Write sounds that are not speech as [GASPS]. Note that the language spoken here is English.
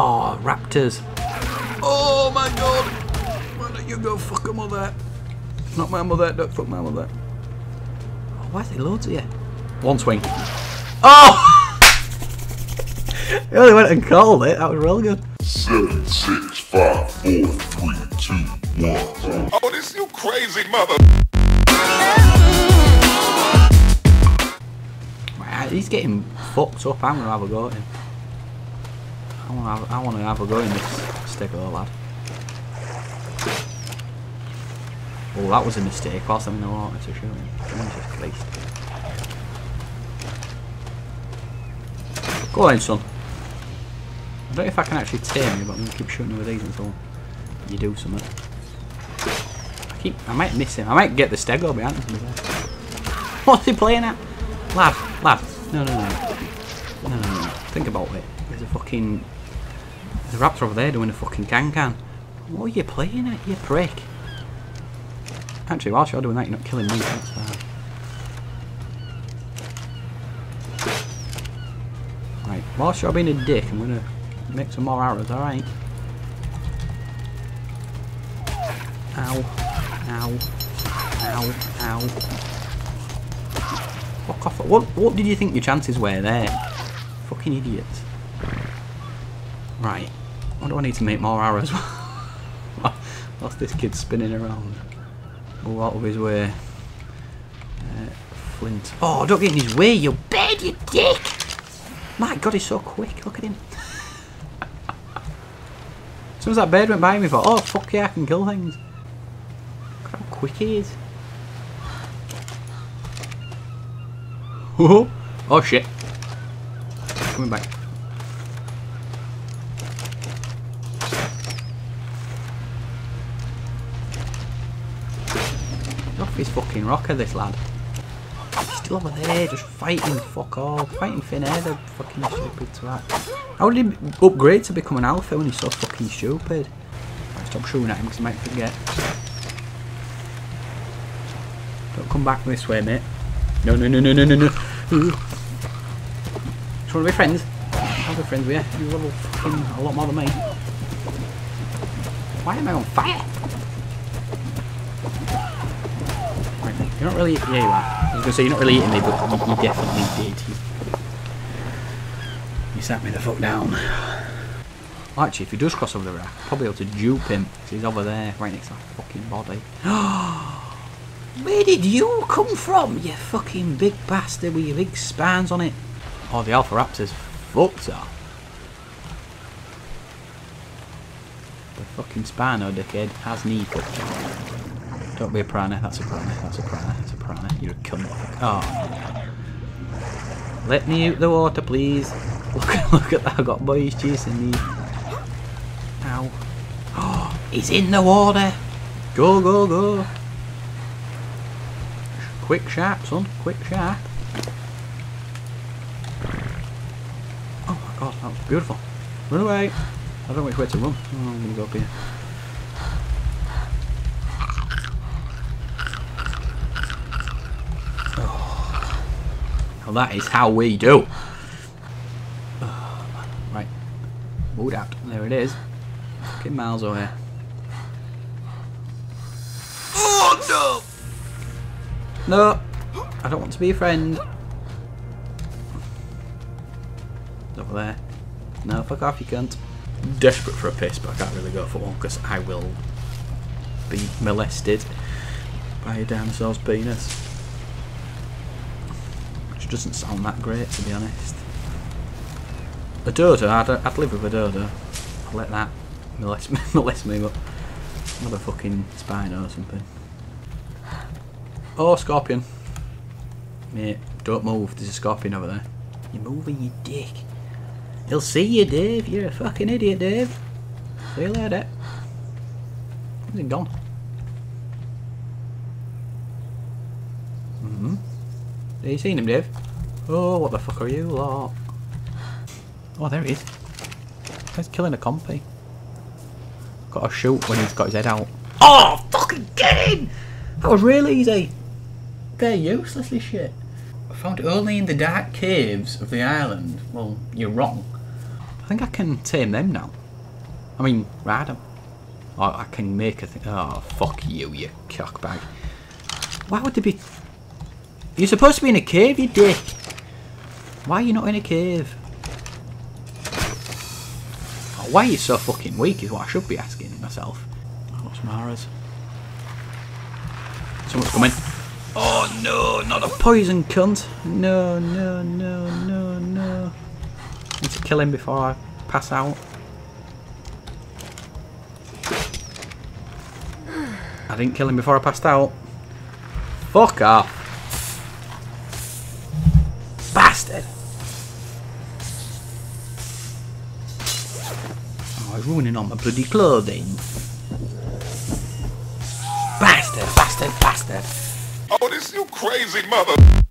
Oh, raptors. Oh my god! Why don't you go fuck a mother? Not my mother, don't fuck my mother. Oh, why is there loads of you? One swing. Oh! [LAUGHS] he only went and called it, that was real good. Seven, six, five, four, three, two, one. Oh, this you crazy mother. Right, He's getting fucked up, I'm gonna have a go at him. I wanna have, I wanna have a go in this Stego lad. Oh, that was a mistake whilst I'm in the water to shoot him. Jesus Christ. Go on, son. I don't know if I can actually tame you, but I'm gonna keep shooting with these until you do something. I keep, I might miss him. I might get the Stego behind him. to. What's he playing at? Lad, lad. No, no, no. No, no, no. Think about it. There's a fucking... There's a raptor over there doing a fucking can-can. What are you playing at, you prick? Actually, whilst you're doing that, you're not killing me. That's fine. Right, whilst you're being a dick, I'm gonna make some more arrows, alright? Ow. Ow. Ow. Ow. Fuck off. What, what did you think your chances were there? Fucking idiot. Right. What do I need to make more arrows? [LAUGHS] What's this kid spinning around. Oh, out of his way. Uh, flint. Oh, don't get in his way, you bed, you dick! My god, he's so quick. Look at him. as soon as that bird went by me, I thought, oh, fuck yeah, I can kill things. Look how quick he is. [LAUGHS] Oh shit. Coming back. His fucking rocker, this lad. He's still over there, just fighting fuck all. Fighting Finn Air, the fucking stupid twat. How did he upgrade to become an alpha when he's so fucking stupid? Right, stop shooting at him because he might forget. Don't come back this way, mate. No, no, no, no, no, no, no. Just want to be friends. I'll be friends with you. You level fucking a lot more than me. Why am I on fire? You're not really. Yeah, you are. I was gonna say you're not really eating me, but you, definitely did. You, sat me the fuck down. Actually, if he does cross over the rack, probably able to dupe him. he's over there, right next to that fucking body. [GASPS] Where did you come from, you fucking big bastard with your big spines on it? Oh, the Alpha Raptor's fucked up. The fucking Spino oh, dickhead has knee fucked. Don't be a piranha, that's a piranha, that's a piranha, that's a piranha. You're a cunt. Oh. Let me out the water, please. [LAUGHS] Look, look at that, I got boys chasing me. Ow. Oh, [GASPS] he's in the water. Go, go, go. Quick sharp, son. Quick sharp. Oh my god, that was beautiful. Run away. I don't know which way to run. Oh, I'm gonna go up here. Well, that is how we do. Oh, right. Moved out. There it is. Fucking miles away. Oh no! No! I don't want to be a friend. Over there. No, fuck off, you cunt. Desperate for a piss, but I can't really go for one because I will be molested by a dinosaur's penis. Which doesn't sound that great, to be honest. A dodo, I'd, I'd live with a dodo. I'll let that molest [LAUGHS] molest me but not a fucking spino or something. Oh, scorpion. Mate, don't move. There's a scorpion over there. You're moving, you dick. He'll see you, Dave. You're a fucking idiot, Dave. See you later. Where's he gone? Have you seen him, Dave? Oh, what the fuck are you lot? Oh, there he is. He's killing a compy. Got to shoot when he's got his head out. Oh, fucking get him! That was real easy. They're useless, this shit. I found it only in the dark caves of the island. Well, you're wrong. I think I can tame them now. I mean, ride them. I can make a thing. Oh, fuck you, you cockbag. Why would they be... You're supposed to be in a cave, you dick. Why are you not in a cave? Oh, why are you so fucking weak is what I should be asking myself. Oh, what's Mara's? Someone's coming. Oh no, not a poison cunt. No, no, no, no, no. I Need to kill him before I pass out. I didn't kill him before I passed out. Fuck off. Ruining all my bloody clothing. Bastard, bastard, bastard. Oh, this you crazy mother.